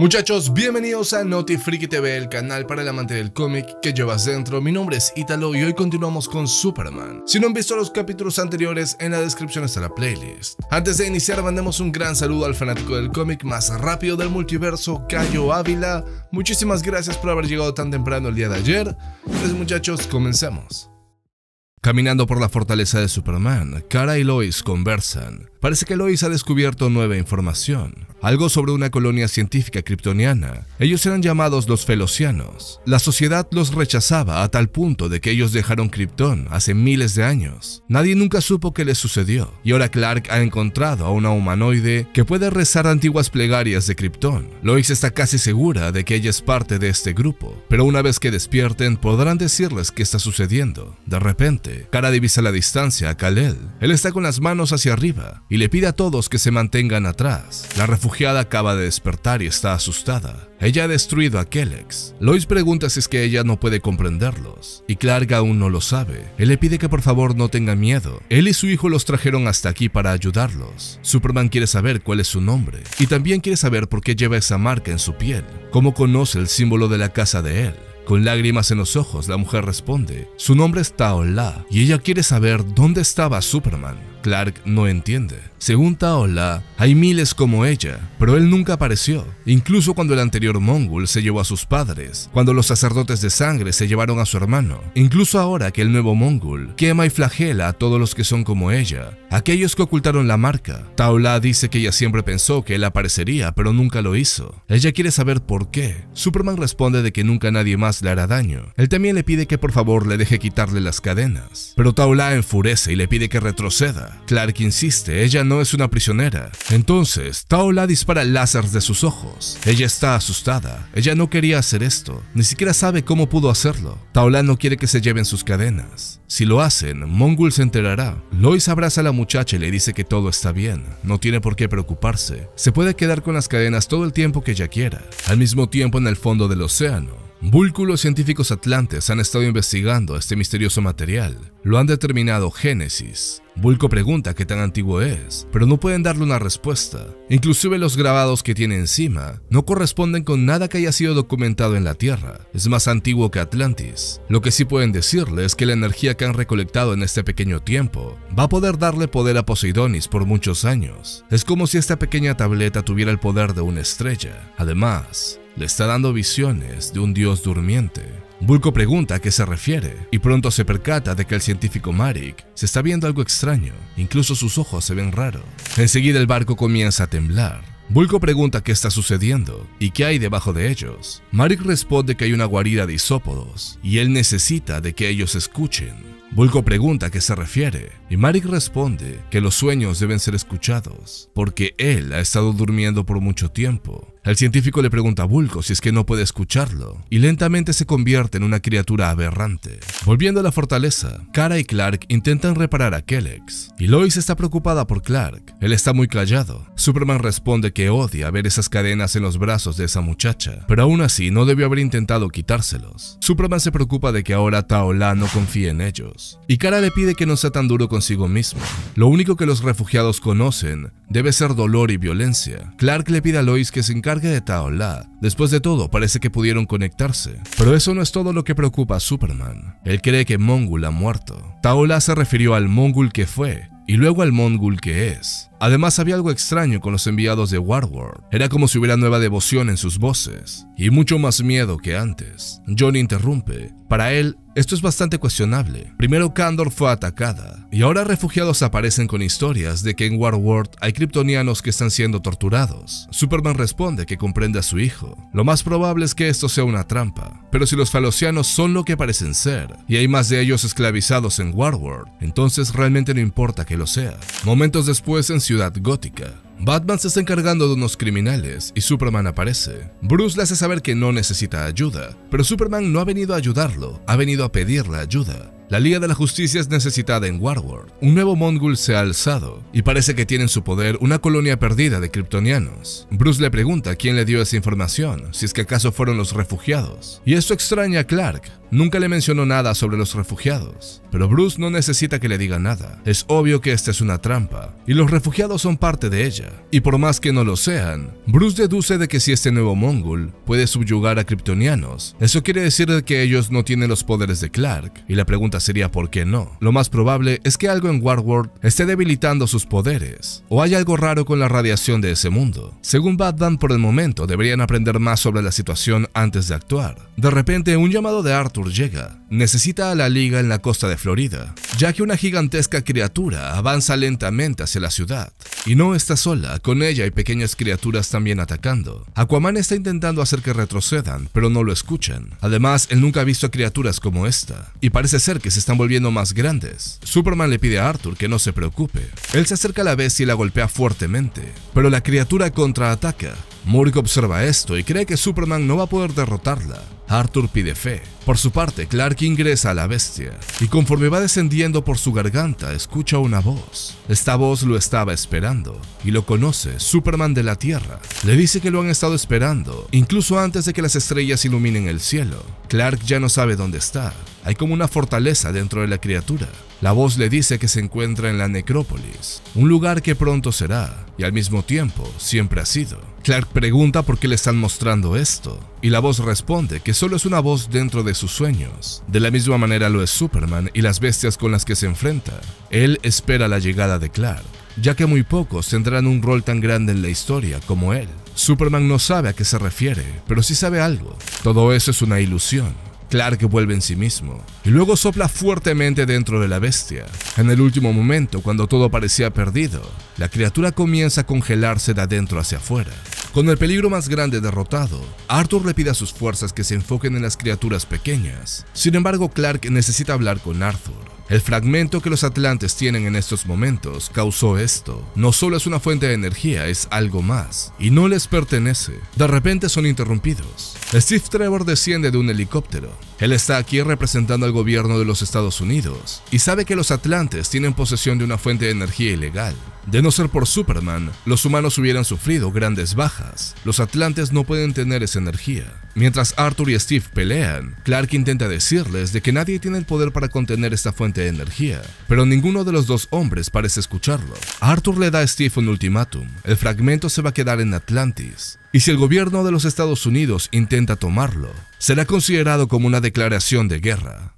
Muchachos, bienvenidos a Noti Friki TV, el canal para el amante del cómic que llevas dentro. Mi nombre es Italo y hoy continuamos con Superman. Si no han visto los capítulos anteriores, en la descripción está la playlist. Antes de iniciar, mandemos un gran saludo al fanático del cómic más rápido del multiverso, Cayo Ávila. Muchísimas gracias por haber llegado tan temprano el día de ayer. Pues muchachos, comencemos. Caminando por la fortaleza de Superman, Kara y Lois conversan. Parece que Lois ha descubierto nueva información algo sobre una colonia científica kryptoniana. Ellos eran llamados los Felocianos. La sociedad los rechazaba a tal punto de que ellos dejaron Krypton hace miles de años. Nadie nunca supo qué les sucedió, y ahora Clark ha encontrado a una humanoide que puede rezar antiguas plegarias de Krypton. Lois está casi segura de que ella es parte de este grupo, pero una vez que despierten podrán decirles qué está sucediendo. De repente, Kara divisa la distancia a Kal-El. Él está con las manos hacia arriba y le pide a todos que se mantengan atrás. La refugiada acaba de despertar y está asustada. Ella ha destruido a Kellex. Lois pregunta si es que ella no puede comprenderlos, y Clark aún no lo sabe. Él le pide que por favor no tenga miedo. Él y su hijo los trajeron hasta aquí para ayudarlos. Superman quiere saber cuál es su nombre, y también quiere saber por qué lleva esa marca en su piel, cómo conoce el símbolo de la casa de él. Con lágrimas en los ojos, la mujer responde, su nombre es Taola, y ella quiere saber dónde estaba Superman. Clark no entiende. Según Taola, hay miles como ella, pero él nunca apareció, incluso cuando el anterior Mongul se llevó a sus padres, cuando los sacerdotes de sangre se llevaron a su hermano, incluso ahora que el nuevo Mongul quema y flagela a todos los que son como ella, aquellos que ocultaron la marca. Taola dice que ella siempre pensó que él aparecería, pero nunca lo hizo. Ella quiere saber por qué. Superman responde de que nunca nadie más le hará daño. Él también le pide que por favor le deje quitarle las cadenas, pero Taola enfurece y le pide que retroceda. Clark insiste, ella no es una prisionera. Entonces, Taola dispara láseres de sus ojos. Ella está asustada. Ella no quería hacer esto. Ni siquiera sabe cómo pudo hacerlo. Taola no quiere que se lleven sus cadenas. Si lo hacen, Mongul se enterará. Lois abraza a la muchacha y le dice que todo está bien. No tiene por qué preocuparse. Se puede quedar con las cadenas todo el tiempo que ella quiera. Al mismo tiempo, en el fondo del océano, Búlculos científicos atlantes han estado investigando este misterioso material. Lo han determinado Génesis. Vulco pregunta qué tan antiguo es, pero no pueden darle una respuesta. Inclusive los grabados que tiene encima no corresponden con nada que haya sido documentado en la Tierra. Es más antiguo que Atlantis. Lo que sí pueden decirle es que la energía que han recolectado en este pequeño tiempo va a poder darle poder a Poseidonis por muchos años. Es como si esta pequeña tableta tuviera el poder de una estrella. Además, le está dando visiones de un dios durmiente. Bulko pregunta a qué se refiere y pronto se percata de que el científico Marik se está viendo algo extraño, incluso sus ojos se ven raros. Enseguida el barco comienza a temblar. Bulko pregunta qué está sucediendo y qué hay debajo de ellos. Marik responde que hay una guarida de isópodos y él necesita de que ellos escuchen. Bulko pregunta a qué se refiere y Marik responde que los sueños deben ser escuchados porque él ha estado durmiendo por mucho tiempo el científico le pregunta a Bulko si es que no puede escucharlo, y lentamente se convierte en una criatura aberrante. Volviendo a la fortaleza, Kara y Clark intentan reparar a Kellex, y Lois está preocupada por Clark. Él está muy callado. Superman responde que odia ver esas cadenas en los brazos de esa muchacha, pero aún así no debió haber intentado quitárselos. Superman se preocupa de que ahora Taola no confíe en ellos, y Kara le pide que no sea tan duro consigo mismo. Lo único que los refugiados conocen debe ser dolor y violencia. Clark le pide a Lois que se encargue de Taola. Después de todo, parece que pudieron conectarse. Pero eso no es todo lo que preocupa a Superman. Él cree que Mongul ha muerto. Taola se refirió al Mongul que fue, y luego al Mongul que es. Además había algo extraño con los enviados de Warworld. Era como si hubiera nueva devoción en sus voces y mucho más miedo que antes. John interrumpe. Para él, esto es bastante cuestionable. Primero Kandor fue atacada y ahora refugiados aparecen con historias de que en Warworld hay kryptonianos que están siendo torturados. Superman responde que comprende a su hijo. Lo más probable es que esto sea una trampa, pero si los falocianos son lo que parecen ser y hay más de ellos esclavizados en Warworld, entonces realmente no importa que lo sea. Momentos después en ciudad gótica. Batman se está encargando de unos criminales y Superman aparece. Bruce le hace saber que no necesita ayuda, pero Superman no ha venido a ayudarlo, ha venido a pedirle ayuda. La Liga de la Justicia es necesitada en Warworld. Un nuevo Mongul se ha alzado y parece que tiene en su poder una colonia perdida de kryptonianos. Bruce le pregunta quién le dio esa información, si es que acaso fueron los refugiados. Y esto extraña a Clark, nunca le mencionó nada sobre los refugiados. Pero Bruce no necesita que le diga nada. Es obvio que esta es una trampa, y los refugiados son parte de ella. Y por más que no lo sean, Bruce deduce de que si este nuevo mongol puede subyugar a kryptonianos, eso quiere decir que ellos no tienen los poderes de Clark, y la pregunta sería por qué no. Lo más probable es que algo en Warworld esté debilitando sus poderes, o hay algo raro con la radiación de ese mundo. Según Batman, por el momento deberían aprender más sobre la situación antes de actuar. De repente, un llamado de Arthur llega. Necesita a la Liga en la costa de Florida, ya que una gigantesca criatura avanza lentamente hacia la ciudad. Y no está sola, con ella hay pequeñas criaturas también atacando. Aquaman está intentando hacer que retrocedan, pero no lo escuchan. Además, él nunca ha visto a criaturas como esta, y parece ser que se están volviendo más grandes. Superman le pide a Arthur que no se preocupe. Él se acerca a la bestia y la golpea fuertemente, pero la criatura contraataca. Murk observa esto y cree que Superman no va a poder derrotarla. Arthur pide fe. Por su parte, Clark ingresa a la bestia y conforme va descendiendo por su garganta, escucha una voz. Esta voz lo estaba esperando y lo conoce, Superman de la Tierra. Le dice que lo han estado esperando, incluso antes de que las estrellas iluminen el cielo. Clark ya no sabe dónde está. Hay como una fortaleza dentro de la criatura. La voz le dice que se encuentra en la necrópolis, un lugar que pronto será, y al mismo tiempo siempre ha sido. Clark pregunta por qué le están mostrando esto, y la voz responde que solo es una voz dentro de sus sueños. De la misma manera lo es Superman y las bestias con las que se enfrenta. Él espera la llegada de Clark, ya que muy pocos tendrán un rol tan grande en la historia como él. Superman no sabe a qué se refiere, pero sí sabe algo. Todo eso es una ilusión. Clark vuelve en sí mismo y luego sopla fuertemente dentro de la bestia. En el último momento, cuando todo parecía perdido, la criatura comienza a congelarse de adentro hacia afuera. Con el peligro más grande derrotado, Arthur le pide a sus fuerzas que se enfoquen en las criaturas pequeñas. Sin embargo, Clark necesita hablar con Arthur. El fragmento que los atlantes tienen en estos momentos causó esto. No solo es una fuente de energía, es algo más, y no les pertenece. De repente son interrumpidos. Steve Trevor desciende de un helicóptero. Él está aquí representando al gobierno de los Estados Unidos y sabe que los atlantes tienen posesión de una fuente de energía ilegal. De no ser por Superman, los humanos hubieran sufrido grandes bajas. Los atlantes no pueden tener esa energía. Mientras Arthur y Steve pelean, Clark intenta decirles de que nadie tiene el poder para contener esta fuente de energía, pero ninguno de los dos hombres parece escucharlo. Arthur le da a Steve un ultimátum, el fragmento se va a quedar en Atlantis, y si el gobierno de los Estados Unidos intenta tomarlo, será considerado como una declaración de guerra.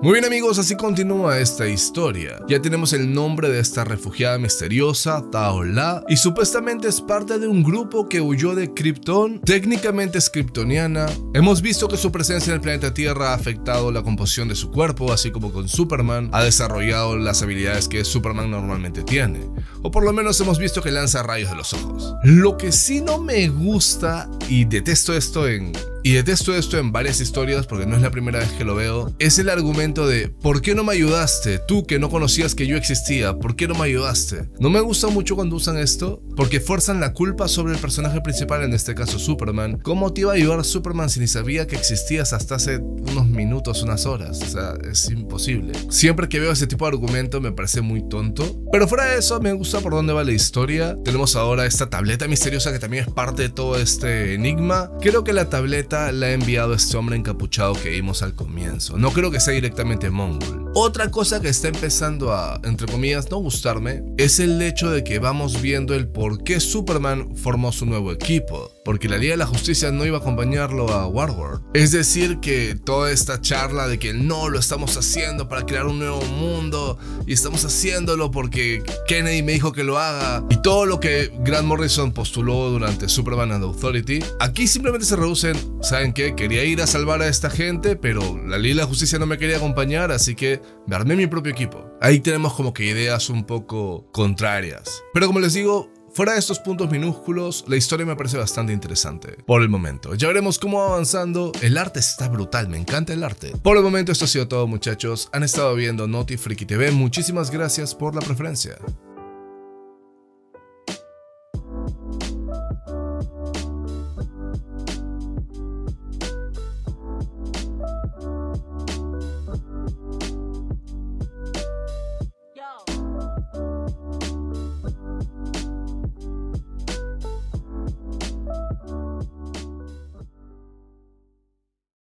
Muy bien amigos, así continúa esta historia. Ya tenemos el nombre de esta refugiada misteriosa, Taola, y supuestamente es parte de un grupo que huyó de Krypton, técnicamente es kryptoniana. Hemos visto que su presencia en el planeta Tierra ha afectado la composición de su cuerpo, así como con Superman, ha desarrollado las habilidades que Superman normalmente tiene. O por lo menos hemos visto que lanza rayos de los ojos. Lo que sí no me gusta, y detesto esto en y detesto esto en varias historias porque no es la primera vez que lo veo, es el argumento de ¿por qué no me ayudaste? Tú que no conocías que yo existía, ¿por qué no me ayudaste? No me gusta mucho cuando usan esto porque fuerzan la culpa sobre el personaje principal, en este caso Superman. ¿Cómo te iba a ayudar Superman si ni sabía que existías hasta hace unos minutos, unas horas? O sea, es imposible. Siempre que veo ese tipo de argumento me parece muy tonto. Pero fuera de eso, me gusta por dónde va la historia. Tenemos ahora esta tableta misteriosa que también es parte de todo este enigma. Creo que la tableta la ha enviado este hombre encapuchado que vimos al comienzo. No creo que sea directamente Mongol. Otra cosa que está empezando a, entre comillas, no gustarme es el hecho de que vamos viendo el por qué Superman formó su nuevo equipo porque la Liga de la Justicia no iba a acompañarlo a Warworld. Es decir, que toda esta charla de que no lo estamos haciendo para crear un nuevo mundo y estamos haciéndolo porque Kennedy me dijo que lo haga y todo lo que Grant Morrison postuló durante Superman and Authority, aquí simplemente se reducen, ¿saben qué? Quería ir a salvar a esta gente, pero la Liga de la Justicia no me quería acompañar, así que me armé mi propio equipo. Ahí tenemos como que ideas un poco contrarias. Pero como les digo, Fuera de estos puntos minúsculos, la historia me parece bastante interesante. Por el momento, ya veremos cómo va avanzando. El arte está brutal, me encanta el arte. Por el momento esto ha sido todo muchachos. Han estado viendo Noti Freaky TV. Muchísimas gracias por la preferencia.